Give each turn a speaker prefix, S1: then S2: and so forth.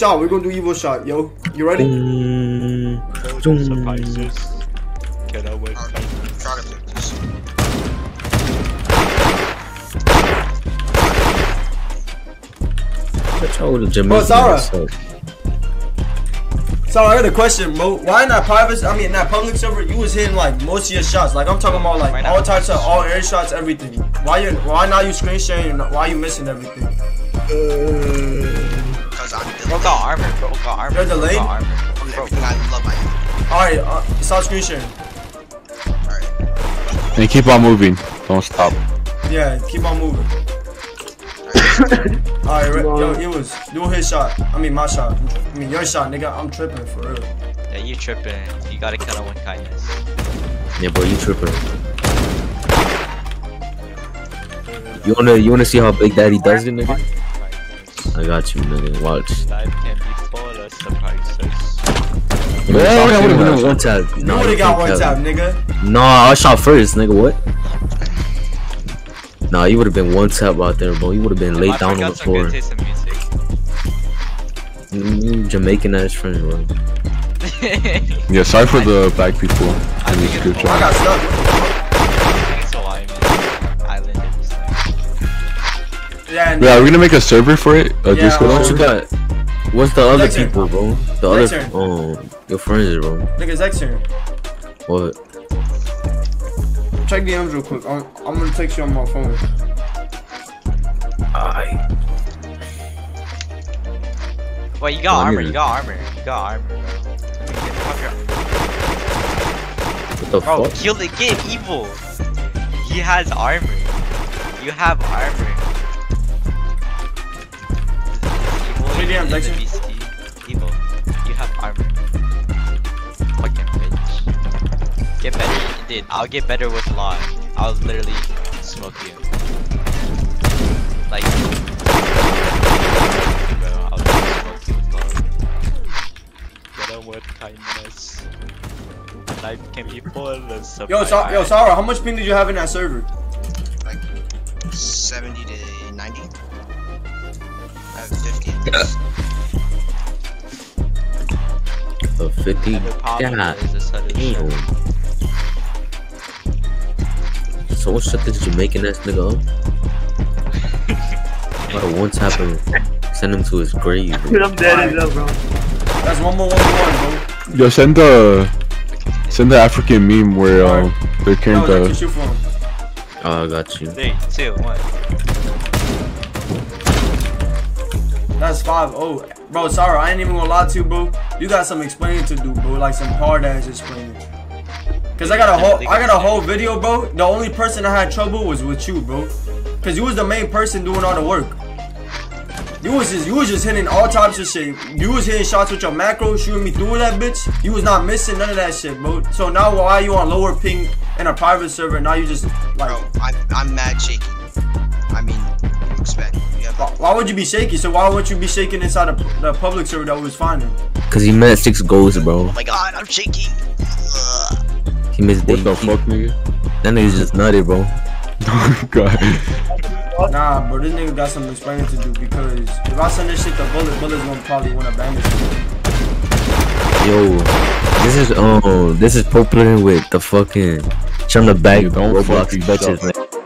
S1: Shot, we're gonna do evil shot, yo. You ready?
S2: Boom.
S3: No surprises. Can I win?
S4: Alright, try to flip this.
S2: That's all the Jamaican.
S1: Bro, Sarah.
S2: myself.
S1: So I got a question, bro. Why not private? I mean, not public server. You was hitting like most of your shots. Like I'm talking about like all types of all air shots, everything. Why you? Why not you screen sharing? Why you missing everything?
S4: Uh, Because I'm
S3: Bro
S4: delayed.
S3: got armor. Bro got armor.
S1: You're
S3: bro
S1: delayed?
S3: got armor.
S4: on
S3: Bro,
S4: everything I love. I am.
S1: All right, uh, stop screen sharing.
S4: Alright.
S5: And keep on moving. Don't stop.
S1: Yeah, keep on moving. All right, re- yo, it was do his shot. I mean my shot. I mean your shot, nigga. I'm tripping for real.
S3: yeah, you tripping. You gotta kill him with kindness.
S2: Yeah, bro, you tripping. You wanna you wanna see how Big Daddy does it, nigga? I got you, nigga. Watch.
S3: Life can be full of surprises.
S2: Bro,
S5: Yeah,
S2: I would've
S5: yeah.
S2: been one tap.
S1: You would've got one tap, nigga.
S2: Nah, I shot first, nigga. What? Nah, you would have been one tap out there, bro. You would have been laid down on the floor.
S3: taste in music.
S2: Mm, Jamaican ass friends, bro.
S5: Yeah, sorry for the black people
S3: I
S5: in
S3: think
S5: this
S3: it's
S1: I got stuck. Yeah, and
S5: Yeah, are we gonna make a server for it? A
S1: Yeah,
S5: Discord
S1: uh,
S2: What you got? What's the other
S1: Dexter.
S2: people, bro? The
S1: Dexter.
S2: other, um, your friends, bro.
S1: niggas X here.
S2: What?
S1: Check DMs real quick. I'm, I'm gonna text you on my phone.
S2: I.
S3: Wait, you got
S2: Oh,
S3: armor. You got armor. You got armor, bro. Let me get the fuck out.
S2: What the
S3: Bro,
S2: fuck?
S3: kill the game evil. He has armor. You have armor. Evil,
S1: Hey, damn,
S3: the
S1: Dexter.
S3: beastie. Evil, you have armor. Fucking bitch. Get better, dude. I'll get better with law. I'll literally smoke you. Like, bro, I'll just smoke you with law. Get on with kindness. Life can be full of
S1: Yo,
S3: surprises.
S1: Sa- yo, Sarah, how much ping did you have in that server?
S4: Like 70 to 90. I have 50.
S2: A 50?
S3: And the problem
S2: God
S3: is the sudden
S2: damn.
S3: shift.
S2: Someone shut this Jamaican ass nigga up. About to one tap him, send him to his grave. Bro.
S6: I'm dead as hell, bro.
S1: That's one more one more one,
S5: Yo, send the send the African meme where um they're
S1: bro.
S5: carrying
S1: No,
S5: the
S1: your shoot for him.
S2: Oh, I got you.
S3: Three, two, one.
S1: That's five. Oh, bro, sorry, I ain't even gonna lie to you, bro. You got some explaining to do, bro. Like some hard ass explaining. Cause I got a whole, I got a whole video, bro. The only person I had trouble was with you, bro. Cause you was the main person doing all the work. You was just, you was just hitting all types of shit. You was hitting shots with your macro, shooting me through that bitch. You was not missing none of that shit, bro. So now why are you on lower ping in a private server? Now you just like,
S4: Bro, I'm, I'm mad shaky. I mean, expect.
S1: Why, why would you be shaky? So why would you be shaking inside the, the public server that we was finding?
S2: Cause he met six goals, bro.
S4: Oh my god, I'm shaking. Ugh.
S2: He missed
S5: what the
S2: he-
S5: fuck, nigga?
S2: That nigga's just nutty, bro.
S5: oh God.
S1: Nah, bro, this nigga got some explaining to do because if I send this shit to Bullet, Bullet's gonna probably wanna bandage me.
S2: Yo, this is um, this is pro playing with the fucking trying to bag
S5: You don't
S2: Roblox
S5: fucking
S2: bitches,
S5: suck.